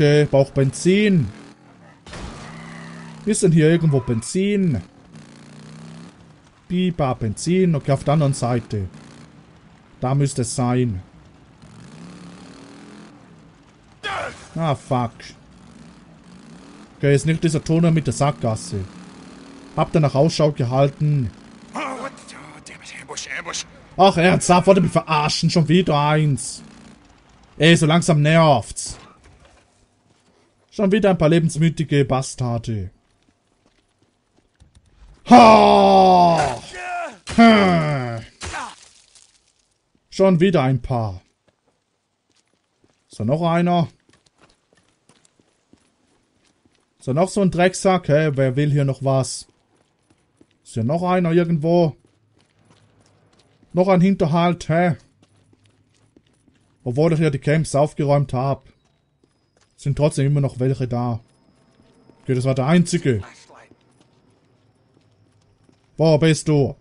Okay, braucht Benzin. Ist denn hier irgendwo Benzin? Biba, Benzin. Okay, auf der anderen Seite. Da müsste es sein. Ah, fuck. Okay, ist nicht dieser Toner mit der Sackgasse. Habt ihr nach Ausschau gehalten? Ach, ernsthaft, wollt ihr mich verarschen? Schon wieder eins. Ey, so langsam nervt's. Schon wieder ein paar lebensmütige Bastarde. Ha! ha. Schon wieder ein paar. Ist da noch einer? Ist da noch so ein Drecksack? Hä, hey, wer will hier noch was? Ist hier noch einer irgendwo? Noch ein Hinterhalt, hä? Obwohl ich ja die Camps aufgeräumt habe. Sind trotzdem immer noch welche da. Okay, das war der einzige. Wo bist du?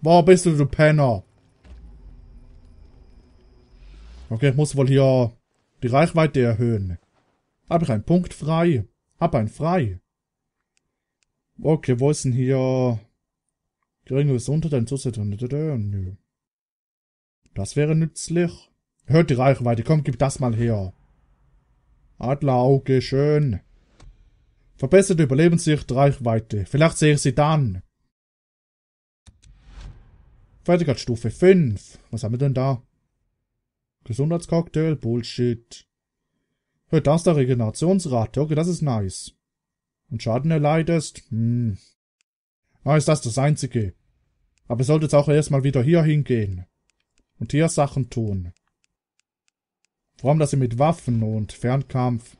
Wo bist du, du Penner? Okay, ich muss wohl hier die Reichweite erhöhen. Habe ich einen Punkt frei? Hab einen frei. Okay, wo ist denn hier... Geringeres Unterteil Nö. Das wäre nützlich. Hört die Reichweite, komm, gib das mal her. Adlerauge, schön. Verbesserte Überlebenssicht, Reichweite. Vielleicht sehe ich sie dann. Fertigkeitsstufe 5. Was haben wir denn da? Gesundheitscocktail, Bullshit. Hört das der Regenerationsrate? Okay, das ist nice. Und Schaden erleidest? Hm. Ah, ist das das Einzige. Aber ihr solltet auch erstmal wieder hier hingehen. Und hier Sachen tun. Vor allem, dass ihr mit Waffen und Fernkampf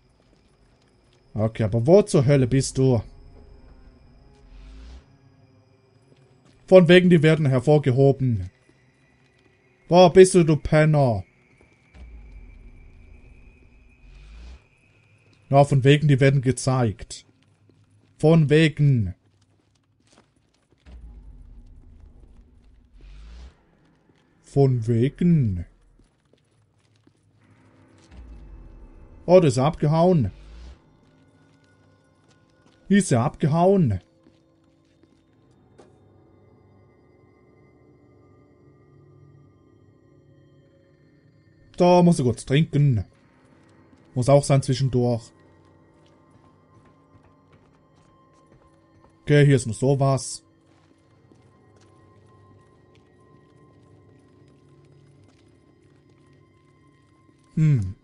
Okay, aber wo zur Hölle bist du? Von wegen, die werden hervorgehoben. Wo bist du, du Penner? Ja, von wegen, die werden gezeigt. Von wegen. Von wegen. Oh, das ist abgehauen. Ist er abgehauen? Da muss er kurz trinken. Muss auch sein zwischendurch. Okay, hier ist noch sowas. Hm.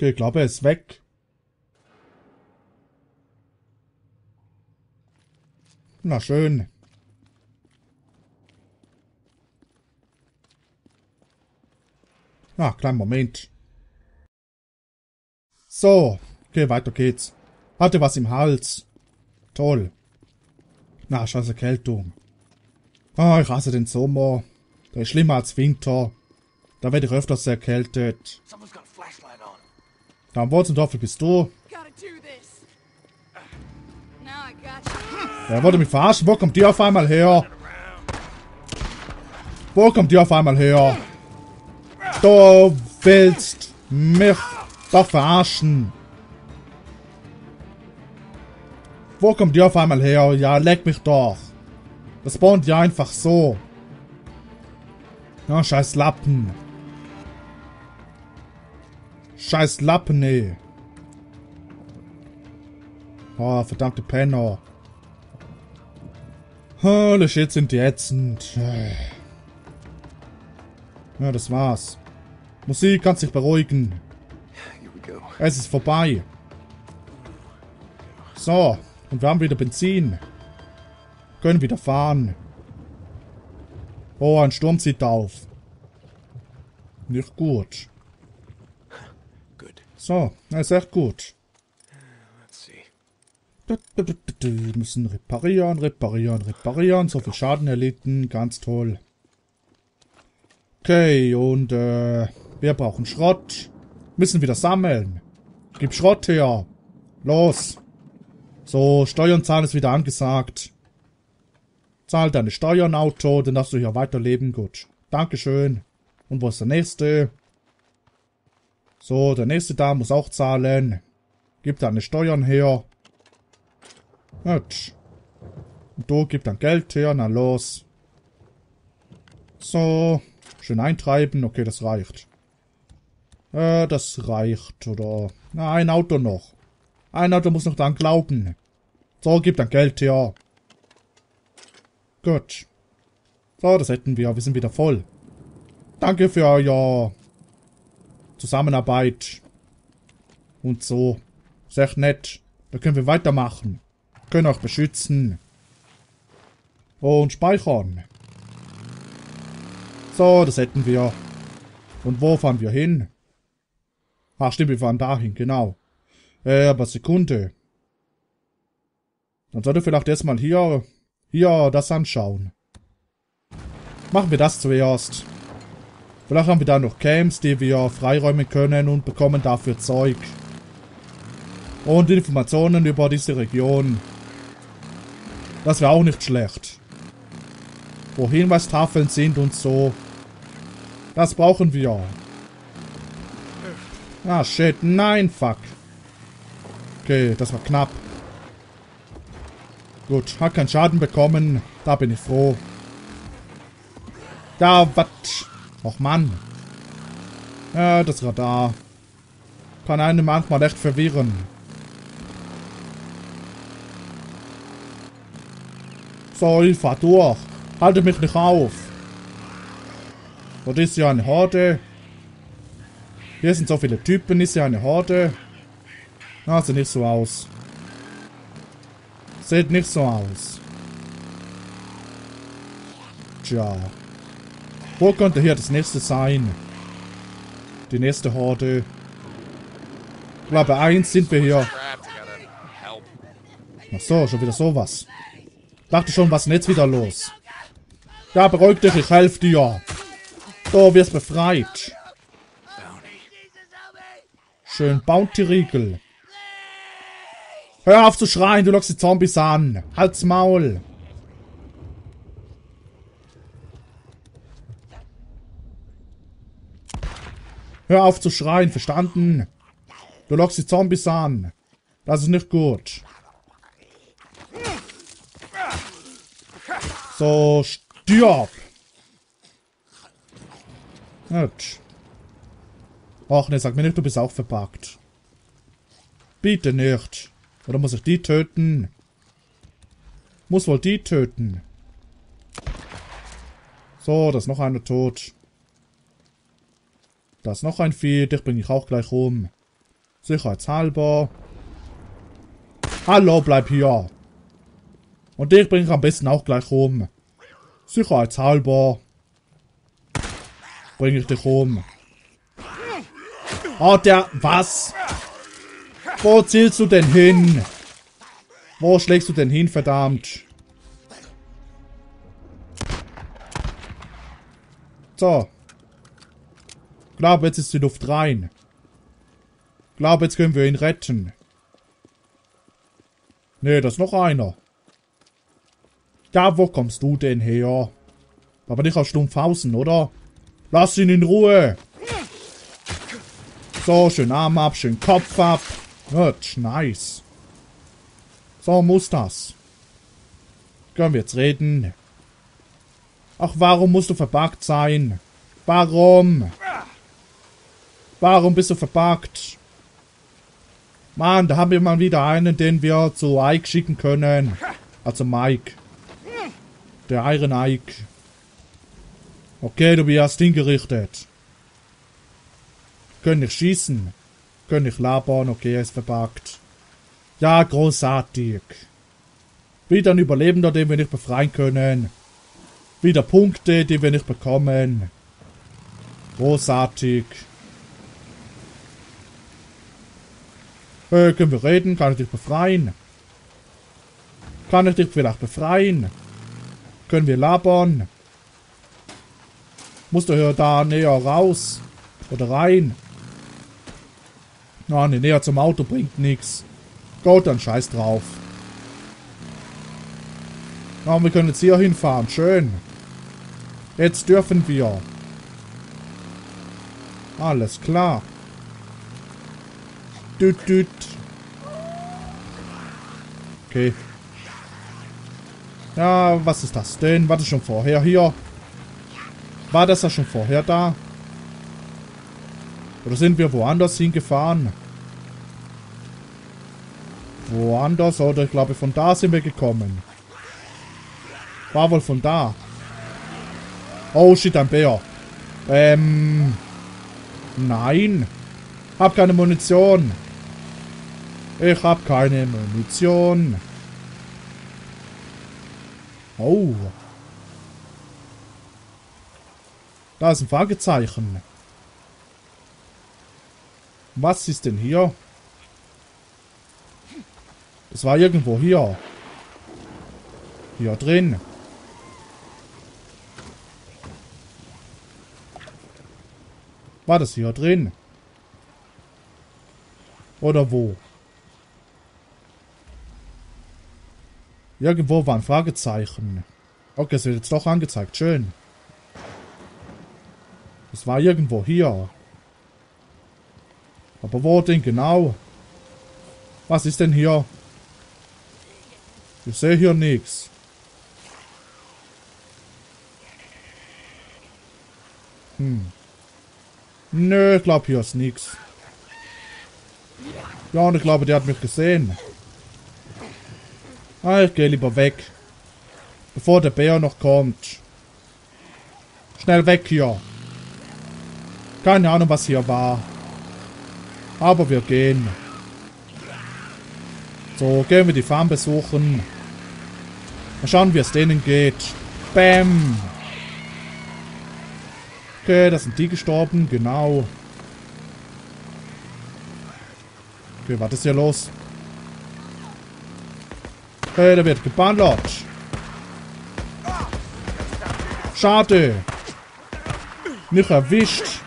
Okay, ich glaube, er ist weg. Na schön. Ah, kleinen Moment. So, okay, weiter geht's. Hatte was im Hals. Toll. Na, scheiß Erkältung. Ah, ich hasse den Sommer. Der ist schlimmer als Winter. Da werde ich öfters erkältet. Da am Wurzelteufel bist du. Er wollte mich verarschen. Wo kommt die auf einmal her? Wo kommt die auf einmal her? Du willst mich doch verarschen. Wo kommt die auf einmal her? Ja, leck mich doch. Das spawnt ja einfach so. Ja, scheiß Lappen. Scheiß Lappen, ey. Oh, verdammte Penner. Holy shit, sind die ätzend. Ja, das war's. Musik, kannst dich beruhigen. Es ist vorbei. So, und wir haben wieder Benzin. Können wieder fahren. Oh, ein Sturm zieht auf. Nicht gut. So, er ist echt gut. Wir müssen reparieren, reparieren, reparieren. So viel Schaden erlitten. Ganz toll. Okay, und äh, wir brauchen Schrott. Müssen wieder sammeln. Gib Schrott her. Los. So, Steuern zahlen ist wieder angesagt. Zahl deine Steuern, Auto, dann darfst du hier weiterleben. Gut. Dankeschön. Und wo ist der nächste? So, der nächste da muss auch zahlen. Gibt eine Steuern her. Gut. Und du gib dann Geld her, na los. So. Schön eintreiben, okay, das reicht. Äh, das reicht, oder... Na, ein Auto noch. Ein Auto muss noch dran glauben. So, gib dann Geld her. Gut. So, das hätten wir. Wir sind wieder voll. Danke für euer Zusammenarbeit. Und so. Sehr nett. Da können wir weitermachen. Können euch beschützen. Und speichern. So, das hätten wir. Und wo fahren wir hin? Ach stimmt, wir fahren dahin, genau. Äh, aber Sekunde. Dann sollte vielleicht erstmal hier, hier das anschauen. Machen wir das zuerst. Vielleicht haben wir da noch Camps, die wir freiräumen können und bekommen dafür Zeug. Und Informationen über diese Region. Das wäre auch nicht schlecht. Wo Hinweistafeln sind und so. Das brauchen wir. Ah, shit. Nein, fuck. Okay, das war knapp. Gut, hat keinen Schaden bekommen. Da bin ich froh. Da, was? Och, Mann. Ja, das Radar. Kann einen manchmal echt verwirren. So, ich fahr durch. Halte mich nicht auf. Dort ist ja eine Horde. Hier sind so viele Typen, ist ja eine Horde. Na, sieht nicht so aus. Sieht nicht so aus. Tja. Wo könnte hier das nächste sein? Die nächste Horde. Ich glaube, eins sind wir hier. Ach so, schon wieder sowas. Dachte schon, was ist jetzt wieder los? Ja, beruhig dich, ich helfe dir. Du wirst befreit. Schön Bounty-Riegel. Hör auf zu schreien, du lockst die Zombies an. Halt's Maul. Hör auf zu schreien, verstanden? Du lockst die Zombies an. Das ist nicht gut. So, stirb! Gut. Ach ne, sag mir nicht, du bist auch verpackt. Bitte nicht. Oder muss ich die töten? Muss wohl die töten. So, da ist noch einer tot. Da ist noch ein Vieh, dich bringe ich auch gleich um. Sicherheitshalber. Hallo, bleib hier. Und dich bringe ich am besten auch gleich um. Sicherheitshalber. Bringe ich dich um. Oh, der... Was? Wo zielst du denn hin? Wo schlägst du denn hin, verdammt? So. Glaube, jetzt ist die Luft rein. Glaube, jetzt können wir ihn retten. Nee, da ist noch einer. Ja, wo kommst du denn her? Aber nicht aus Stumpfhausen, oder? Lass ihn in Ruhe. So, schön Arm ab, schön Kopf ab. Gut, nice. So muss das. Können wir jetzt reden? Ach, warum musst du verbuggt sein? Warum? Warum bist du verbuggt? Mann, da haben wir mal wieder einen, den wir zu Ike schicken können. Also Mike. Der Iron Ike. Okay, du wirst hingerichtet. Können nicht schießen. Können nicht labern. Okay, er ist verbuggt. Ja, großartig. Wieder ein Überlebender, den wir nicht befreien können. Wieder Punkte, die wir nicht bekommen. Großartig. Äh, können wir reden? Kann ich dich befreien? Kann ich dich vielleicht befreien? Können wir labern? Musst du hier da näher raus? Oder rein? Na, ne, näher zum Auto bringt nichts. Gut, dann scheiß drauf. Na, wir können jetzt hier hinfahren. Schön. Jetzt dürfen wir. Alles klar. Düt, düt. Okay. Ja, was ist das denn? War das schon vorher hier? War das ja schon vorher da? Oder sind wir woanders hingefahren? Woanders, oder ich glaube von da sind wir gekommen. War wohl von da. Oh shit, ein Bär. Ähm. Nein. Hab keine Munition. Ich hab keine Munition. Oh. Da ist ein Fragezeichen. Was ist denn hier? Es war irgendwo hier. Hier drin. War das hier drin? Oder wo? Irgendwo war ein Fragezeichen. Okay, es wird jetzt doch angezeigt. Schön. Es war irgendwo hier. Aber wo denn genau? Was ist denn hier? Ich sehe hier nichts. Hm. Nö, ich glaube, hier ist nichts. Ja, und ich glaube, der hat mich gesehen. Ah, ich gehe lieber weg. Bevor der Bär noch kommt. Schnell weg hier. Keine Ahnung, was hier war. Aber wir gehen. So, gehen wir die Farm besuchen. Mal schauen, wie es denen geht. Bam. Okay, da sind die gestorben. Genau. Okay, was ist hier los? Hey, da wird geballert. Schade. Nicht erwischt.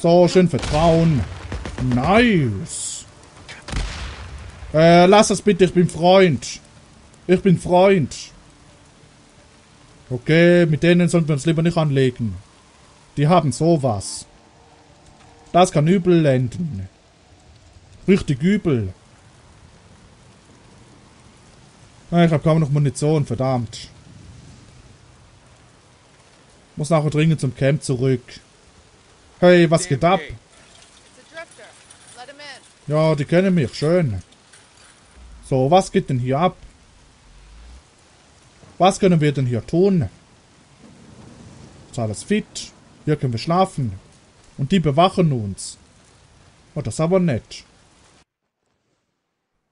So, schön vertrauen. Nice. Äh, lass das bitte, ich bin Freund. Ich bin Freund. Okay, mit denen sollten wir uns lieber nicht anlegen. Die haben sowas. Das kann übel enden. Richtig übel. Ich habe kaum noch Munition, verdammt. Muss nachher dringend zum Camp zurück. Hey, was geht ab? Ja, die kennen mich, schön. So, was geht denn hier ab? Was können wir denn hier tun? Ist alles fit? Hier können wir schlafen. Und die bewachen uns. Oh, das ist aber nett.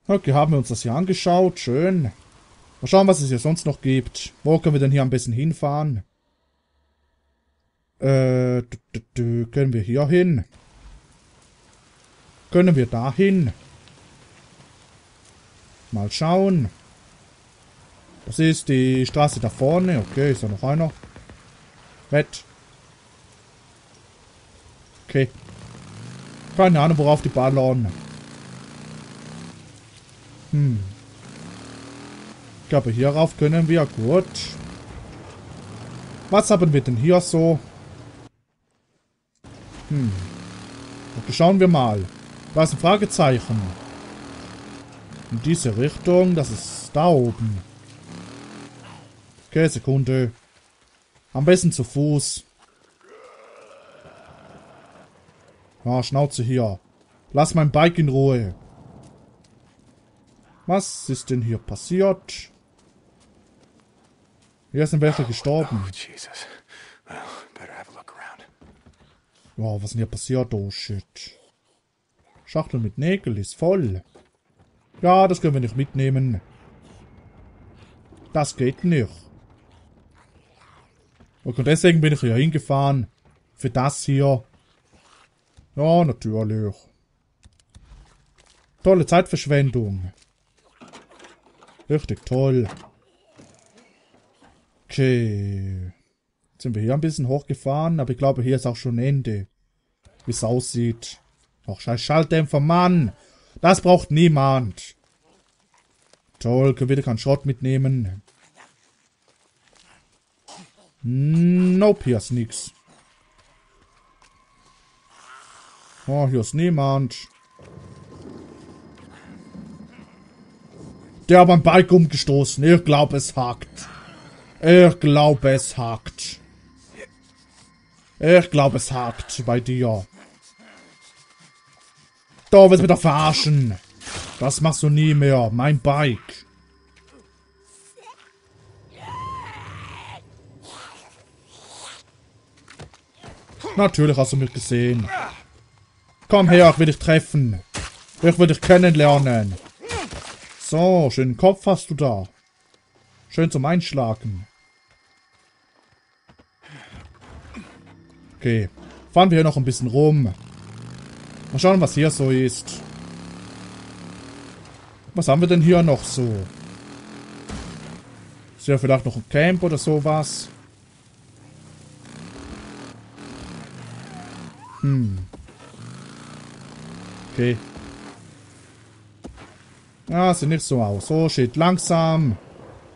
Okay, haben wir uns das hier angeschaut. Schön. Mal schauen, was es hier sonst noch gibt. Wo können wir denn hier am besten hinfahren? Äh, können wir hier hin? Können wir da hin? Mal schauen. Das ist die Straße da vorne. Okay, ist da noch einer? Wett. Okay. Keine Ahnung, worauf die ballern. Hm. Ich glaube, hierauf können wir gut. Was haben wir denn hier so? Hm. Okay, schauen wir mal. Da ist ein Fragezeichen. In diese Richtung, das ist da oben. Okay, Sekunde. Am besten zu Fuß. Ah, Schnauze hier. Lass mein Bike in Ruhe. Was ist denn hier passiert? Hier sind welche gestorben. Oh, Jesus. Well, better have a look around. Wow, was ist denn hier passiert? Oh, shit. Schachtel mit Nägel ist voll. Ja, das können wir nicht mitnehmen. Das geht nicht. Und deswegen bin ich hier hingefahren. Für das hier. Ja, natürlich. Tolle Zeitverschwendung. Richtig toll. Okay. Jetzt sind wir hier ein bisschen hochgefahren, aber ich glaube, hier ist auch schon Ende. Wie es aussieht. Ach, scheiß Schalldämpfer, Mann. Das braucht niemand. Toll, können wir wieder keinen Schrott mitnehmen. Nope, hier ist nix. Oh, hier ist niemand. Der hat mein Bike umgestoßen. Ich glaube, es hakt. Ich glaube, es hakt. Ich glaube, es hakt bei dir. Da willst du wieder verarschen. Das machst du nie mehr. Mein Bike. Natürlich hast du mich gesehen. Komm her, ich will dich treffen. Ich will dich kennenlernen. So, schönen Kopf hast du da. Schön zum Einschlagen. Okay. Fahren wir hier noch ein bisschen rum. Mal schauen, was hier so ist. Was haben wir denn hier noch so? Ist ja vielleicht noch ein Camp oder sowas? Hm. Okay. Ja, sieht nicht so aus. Oh shit, langsam.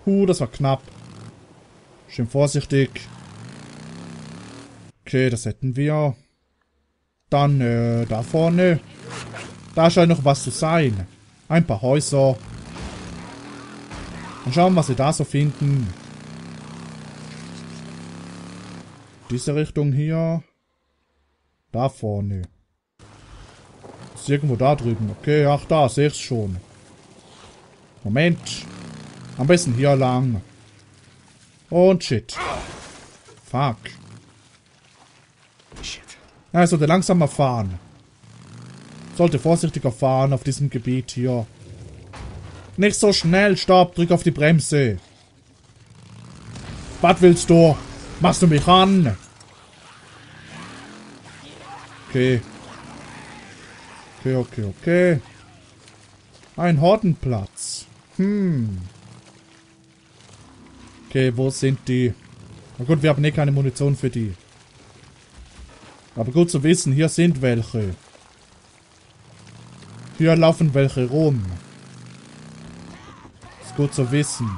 Huh, das war knapp. Schön vorsichtig. Okay, das hätten wir. Dann, äh, da vorne. Da scheint noch was zu sein. Ein paar Häuser. Und schauen, was wir da so finden. Diese Richtung hier. Da vorne. Ist irgendwo da drüben. Okay, ach da, sehe ich schon. Moment. Am besten hier lang. Und shit. Fuck. Ja, er sollte langsamer fahren. Sollte vorsichtiger fahren auf diesem Gebiet hier. Nicht so schnell, stopp, drück auf die Bremse. Was willst du? Machst du mich an? Okay. Okay, okay, okay. Ein Hortenplatz. Hm. Okay, wo sind die? Na gut, wir haben eh keine Munition für die. Aber gut zu wissen, hier sind welche. Hier laufen welche rum. Ist gut zu wissen.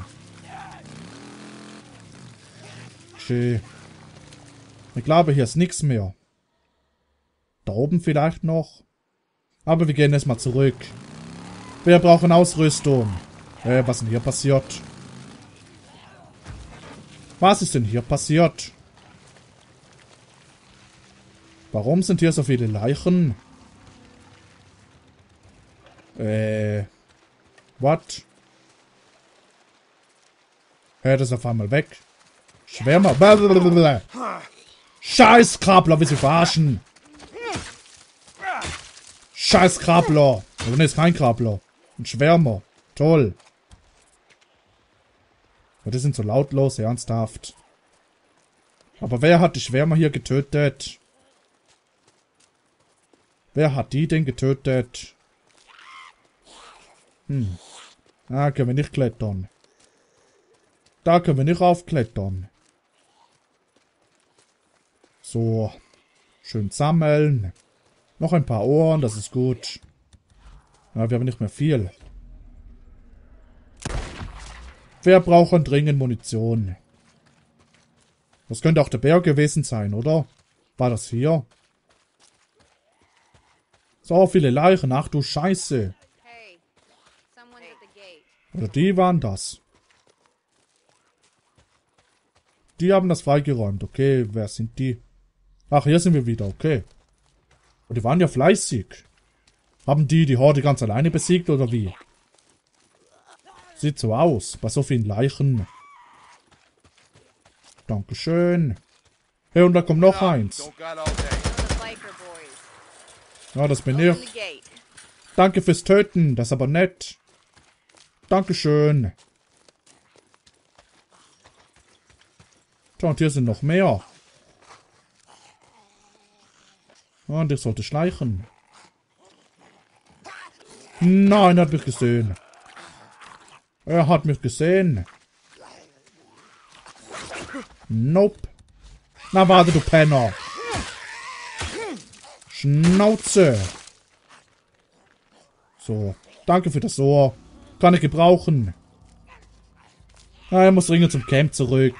Okay. Ich glaube, hier ist nichts mehr. Da oben vielleicht noch. Aber wir gehen erstmal zurück. Wir brauchen Ausrüstung. Äh, was ist denn hier passiert? Was ist denn hier passiert? Warum sind hier so viele Leichen? Äh. What? Hört es auf einmal weg. Schwärmer. Scheiß Krabler, wie sie verarschen. Scheiß Krabler. Also ne, ist kein Krabler. Ein Schwärmer. Toll. Aber die sind so lautlos, ernsthaft. Aber wer hat die Schwärmer hier getötet? Wer hat die denn getötet? Hm. Da können wir nicht klettern. Da können wir nicht raufklettern. So. Schön sammeln. Noch ein paar Ohren, das ist gut. Ja, wir haben nicht mehr viel. Wir brauchen dringend Munition. Das könnte auch der Bär gewesen sein, oder? War das hier? So viele Leichen, ach du Scheiße. Oder die waren das. Die haben das freigeräumt. Okay, wer sind die? Ach, hier sind wir wieder. Okay. Und die waren ja fleißig. Haben die die Horde ganz alleine besiegt oder wie? Sieht so aus, bei so vielen Leichen. Dankeschön. Hey, und da kommt noch eins. Ja, das bin ich. Danke fürs Töten, das ist aber nett. Dankeschön. Tja, und hier sind noch mehr. Und ich sollte schleichen. Nein, er hat mich gesehen. Er hat mich gesehen. Nope. Na warte, du Penner. Schnauze. So. Danke für das Ohr. Kann ich gebrauchen. Ah, er muss dringend zum Camp zurück.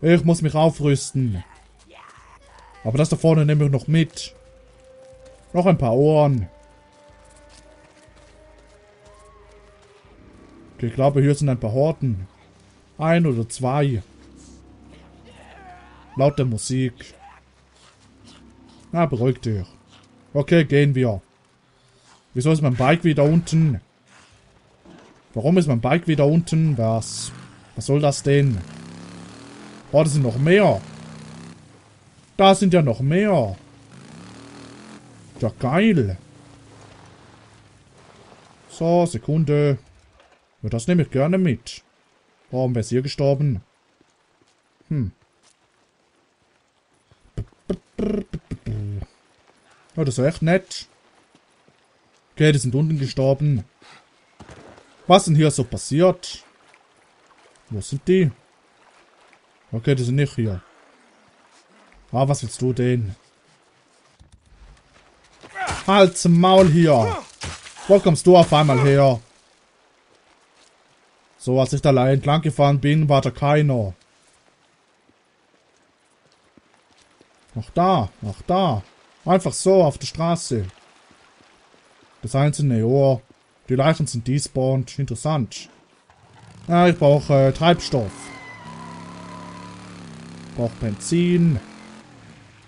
Ich muss mich aufrüsten. Aber das da vorne nehmen wir noch mit. Noch ein paar Ohren. Okay, ich glaube, hier sind ein paar Horden. Ein oder zwei. Laut der Musik. Na, beruhig dich. Okay, gehen wir. Wieso ist mein Bike wieder unten? Warum ist mein Bike wieder unten? Was? Was soll das denn? Oh, das sind noch mehr. Da sind ja noch mehr. Ja, geil. So, Sekunde. Ja, das nehme ich gerne mit. Warum wäre hier gestorben? Hm. Ja, das ist echt nett. Okay, die sind unten gestorben. Was denn hier so passiert? Wo sind die? Okay, die sind nicht hier. Ah, was willst du denn? Halt's Maul hier! Wo kommst du auf einmal her? So, als ich da entlang gefahren bin, war da keiner. Noch da, noch da. Einfach so, auf der Straße. Das einzelne Ohr. Die Leichen sind despawned. Interessant. Ja, ich brauche äh, Treibstoff. Brauche Benzin.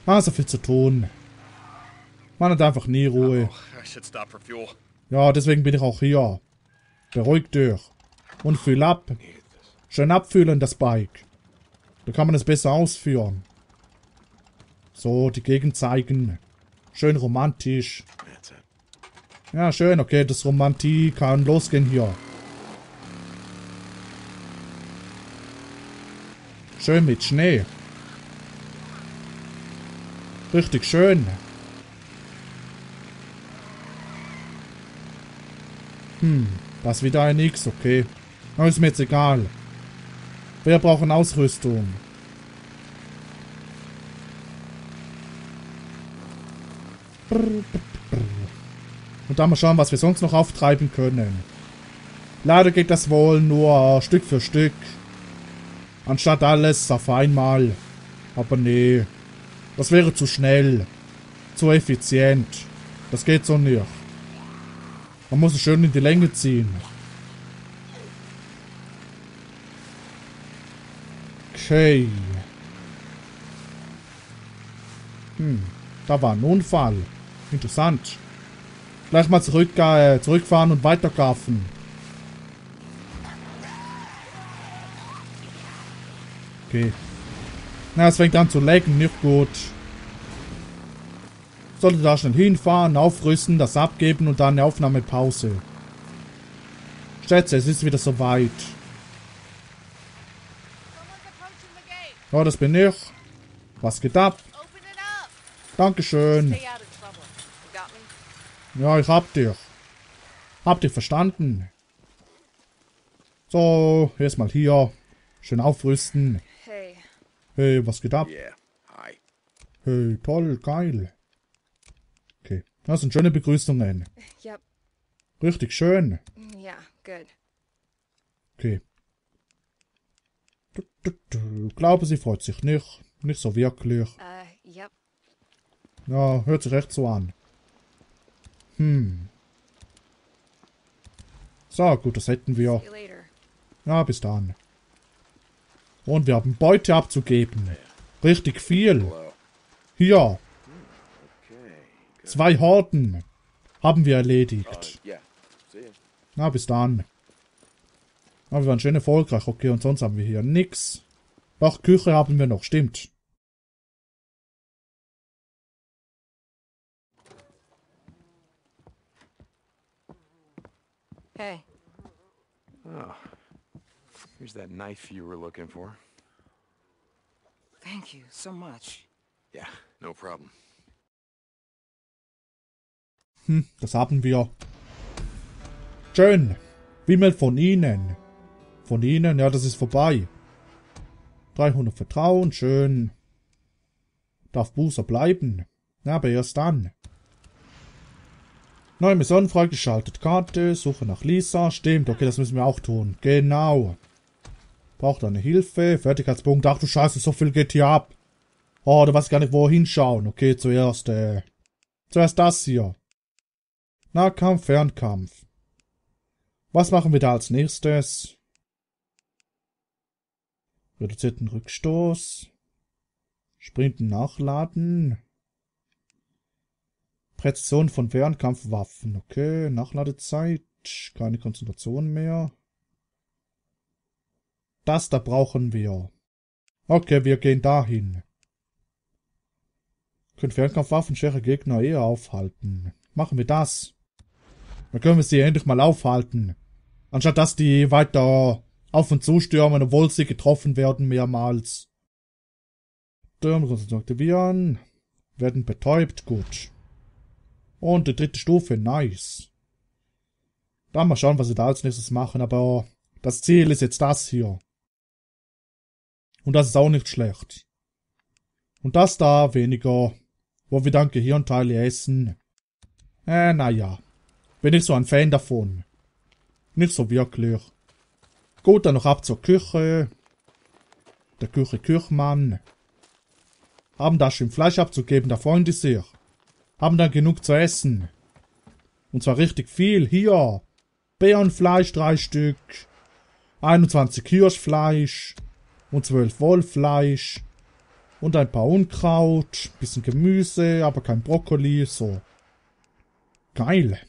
Ah, so viel zu tun. Man hat einfach nie Ruhe. Ja, deswegen bin ich auch hier. Beruhig dich. Und füll ab. Schön abfüllen, das Bike. Da kann man es besser ausführen. So, die Gegend zeigen. Schön romantisch. Ja, schön, okay, das Romantie kann losgehen hier. Schön mit Schnee. Richtig schön. Hm, das wieder ein X, okay. Aber ist mir jetzt egal. Wir brauchen Ausrüstung. Und dann mal schauen, was wir sonst noch auftreiben können. Leider geht das wohl nur Stück für Stück. Anstatt alles auf einmal. Aber nee. Das wäre zu schnell. Zu effizient. Das geht so nicht. Man muss es schön in die Länge ziehen. Okay. Hm, da war ein Unfall. Interessant. Gleich mal zurück, äh, zurückfahren und weitergaffen. Okay. Na, es fängt an zu lecken, nicht gut. Sollte da schnell hinfahren, aufrüsten, das abgeben und dann eine Aufnahmepause. Schätze, es ist wieder soweit. Ja, das bin ich. Was geht ab? Dankeschön. Ja, ich hab dich. Hab dich verstanden. So, erstmal hier. Schön aufrüsten. Hey. Hey, was geht ab? Hey, toll, geil. Das sind schöne Begrüßungen. Yep. Richtig schön. Ja, good. Okay. Ich glaube, sie freut sich nicht. Nicht so wirklich. Uh, yep. Ja, hört sich echt so an. Hm. So, gut, das hätten wir. Ja, bis dann. Und wir haben Beute abzugeben. Richtig viel. Hier. Zwei Horden haben wir erledigt. Na, bis dann. Aber wir waren schön erfolgreich. Okay, und sonst haben wir hier nix. Doch, Küche haben wir noch, stimmt. Hey. Oh. Here's that knife you were looking for. Thank you so much. Yeah, no problem. Hm, das haben wir. Schön. Wimmel von Ihnen. Von Ihnen, ja, das ist vorbei. 300 Vertrauen, schön. Darf Bußer bleiben. Ja, aber erst dann. Neue Mission freigeschaltet. Karte, Suche nach Lisa. Stimmt, okay, das müssen wir auch tun. Genau. Braucht eine Hilfe. Fertigkeitspunkt. Ach du Scheiße, so viel geht hier ab. Oh, da weiß ich gar nicht, wo hinschauen. Okay, zuerst, äh, Zuerst das hier. Nahkampf, Fernkampf. Was machen wir da als nächstes? Reduzierten Rückstoß. Sprinten nachladen. Präzision von Fernkampfwaffen. Okay, Nachladezeit. Keine Konzentration mehr. Das da brauchen wir. Okay, wir gehen dahin. Können Fernkampfwaffen schwere Gegner eher aufhalten. Machen wir das. Dann können wir sie endlich mal aufhalten. Anstatt dass die weiter auf und zu stürmen, obwohl sie getroffen werden mehrmals. Stürmkonzentration aktivieren. Werden betäubt, gut. Und die dritte Stufe, nice. Dann mal schauen, was sie da als nächstes machen, aber das Ziel ist jetzt das hier. Und das ist auch nicht schlecht. Und das da weniger, wo wir dann Gehirnteile essen. Äh, naja. Bin ich so ein Fan davon. Nicht so wirklich. Gut, dann noch ab zur Küche. Der Küche Küchmann. Haben da schon Fleisch abzugeben, da freuen die sich. Haben dann genug zu essen. Und zwar richtig viel. Hier. Bärenfleisch drei Stück. 21 Hirschfleisch und 12 Wollfleisch und ein paar Unkraut, bisschen Gemüse, aber kein Brokkoli, so. Geil.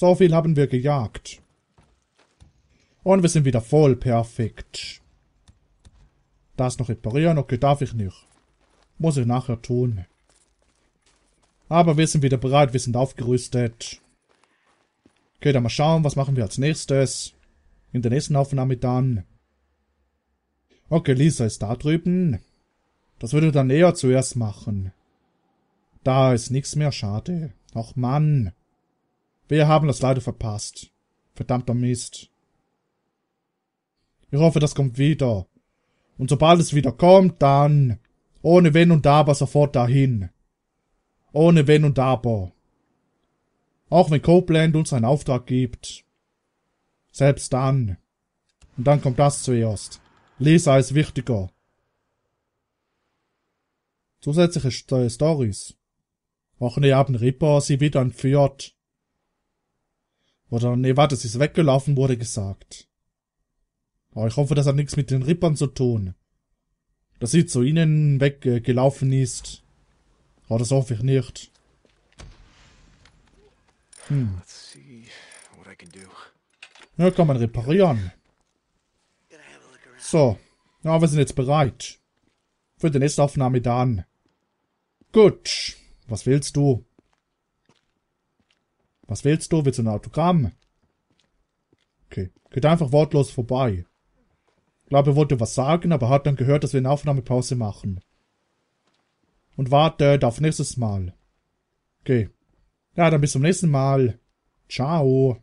So viel haben wir gejagt. Und wir sind wieder voll, perfekt. Das noch reparieren, okay, darf ich nicht. Muss ich nachher tun. Aber wir sind wieder bereit, wir sind aufgerüstet. Okay, dann mal schauen, was machen wir als nächstes. In der nächsten Aufnahme dann. Okay, Lisa ist da drüben. Das würde dann eher zuerst machen. Da ist nichts mehr, schade. Ach Mann. Wir haben das leider verpasst. Verdammter Mist. Ich hoffe, das kommt wieder. Und sobald es wieder kommt, dann ohne Wenn und Aber sofort dahin. Ohne Wenn und Aber. Auch wenn Copeland uns einen Auftrag gibt. Selbst dann. Und dann kommt das zuerst. Lisa ist wichtiger. Zusätzliche Stories. Ach ne, haben Ripper sie wieder entführt. Oder ne, warte, sie ist weggelaufen, wurde gesagt. Aber ich hoffe, das hat nichts mit den Rippern zu tun. Dass sie zu ihnen weggelaufen ist. Aber das hoffe ich nicht. Hm. Ja, kann man reparieren. So. Ja, wir sind jetzt bereit. Für die nächste Aufnahme dann. Gut. Was willst du? Was willst du? Willst du ein Autogramm? Okay. Geht einfach wortlos vorbei. Ich glaube, er wollte was sagen, aber hat dann gehört, dass wir eine Aufnahmepause machen. Und wartet auf nächstes Mal. Okay. Ja, dann bis zum nächsten Mal. Ciao.